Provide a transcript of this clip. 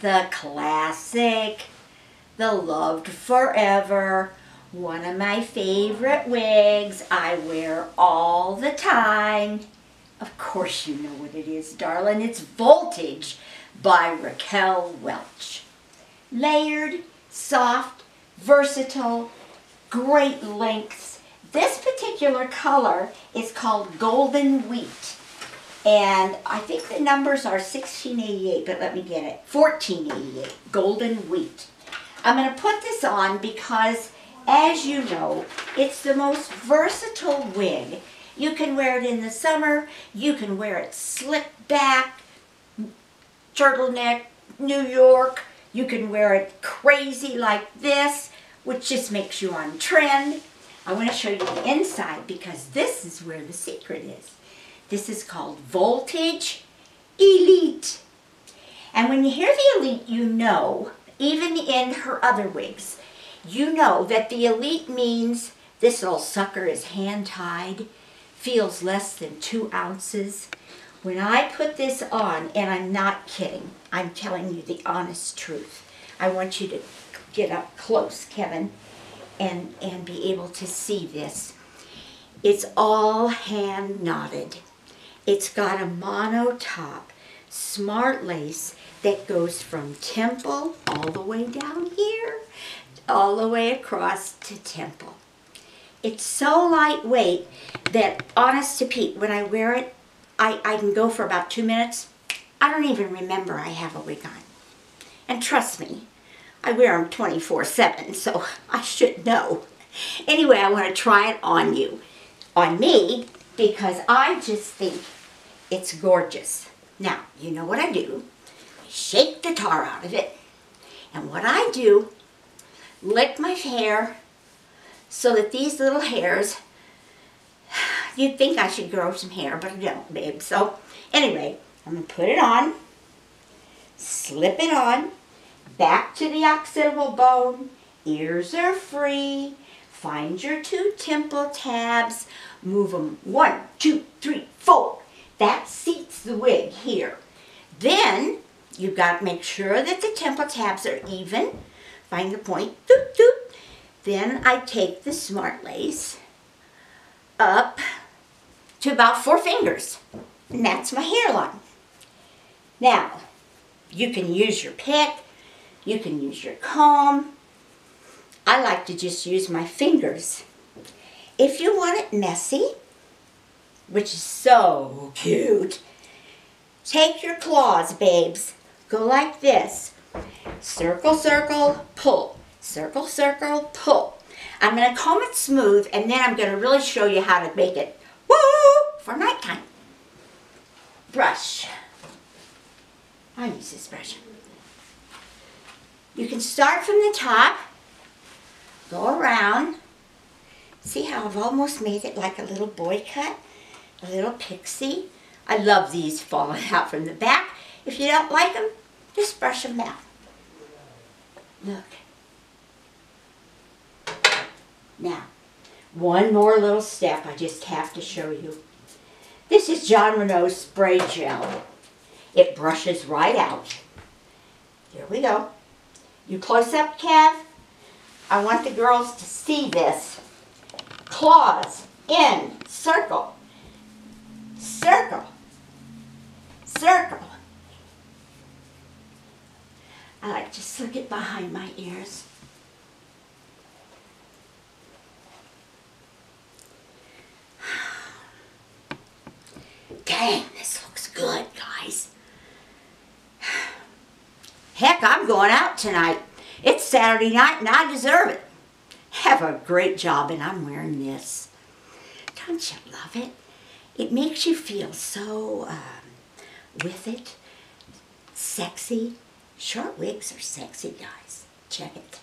the classic, the loved forever, one of my favorite wigs I wear all the time. Of course you know what it is, darling. It's Voltage by Raquel Welch. Layered, soft, versatile, great lengths. This particular color is called Golden Wheat. And I think the numbers are 1688, but let me get it. 1488, Golden Wheat. I'm going to put this on because, as you know, it's the most versatile wig. You can wear it in the summer. You can wear it slicked back, turtleneck, New York. You can wear it crazy like this, which just makes you on trend. I want to show you the inside because this is where the secret is. This is called Voltage Elite. And when you hear the Elite, you know, even in her other wigs, you know that the Elite means this little sucker is hand-tied, feels less than two ounces. When I put this on, and I'm not kidding, I'm telling you the honest truth. I want you to get up close, Kevin, and, and be able to see this. It's all hand knotted. It's got a mono top, smart lace that goes from temple all the way down here, all the way across to temple. It's so lightweight that, honest to Pete, when I wear it, I, I can go for about two minutes. I don't even remember I have a wig on. And trust me, I wear them 24-7, so I should know. Anyway, I want to try it on you, on me, because I just think it's gorgeous. Now, you know what I do. I shake the tar out of it. And what I do, lick my hair so that these little hairs, you'd think I should grow some hair, but I don't, babe. So, anyway, I'm going to put it on, slip it on, back to the occipital bone, ears are free, find your two temple tabs, move them one, two, three, four, that seats the wig here. Then you've got to make sure that the temple tabs are even. Find the point. Doop, doop. Then I take the smart lace up to about four fingers. And that's my hairline. Now, you can use your pick. You can use your comb. I like to just use my fingers. If you want it messy, which is so cute. Take your claws, babes. Go like this. Circle, circle, pull. Circle, circle, pull. I'm going to comb it smooth, and then I'm going to really show you how to make it woo for nighttime. Brush. I use this brush. You can start from the top, go around. See how I've almost made it like a little boy cut? a little pixie. I love these falling out from the back. If you don't like them, just brush them out. Look. Now, one more little step I just have to show you. This is Jon Renau Spray Gel. It brushes right out. Here we go. You close up, Kev. I want the girls to see this. Claws in, circle circle, circle. I like to slick it behind my ears. Dang, this looks good, guys. Heck, I'm going out tonight. It's Saturday night and I deserve it. Have a great job and I'm wearing this. Don't you love it? it makes you feel so um, with it, sexy. Short wigs are sexy, guys. Check it.